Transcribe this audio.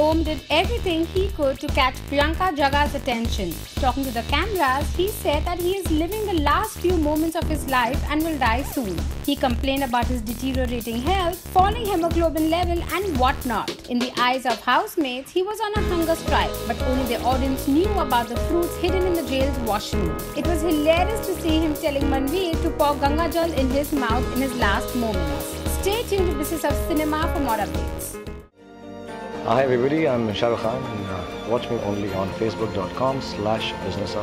Om did everything he could to catch Priyanka Jagga's attention. Talking to the cameras, he said that he is living the last few moments of his life and will die soon. He complained about his deteriorating health, falling hemoglobin level, and whatnot. In the eyes of housemates, he was on a hunger strike, but only the audience knew about the fruits hidden in the jail's washroom. It was hilarious to see him telling Manveer to pour Ganga Jal in his mouth in his last moments. Stay tuned to Business of Cinema for more updates. Hi everybody, I'm Shah Khan and watch me only on facebook.com slash business.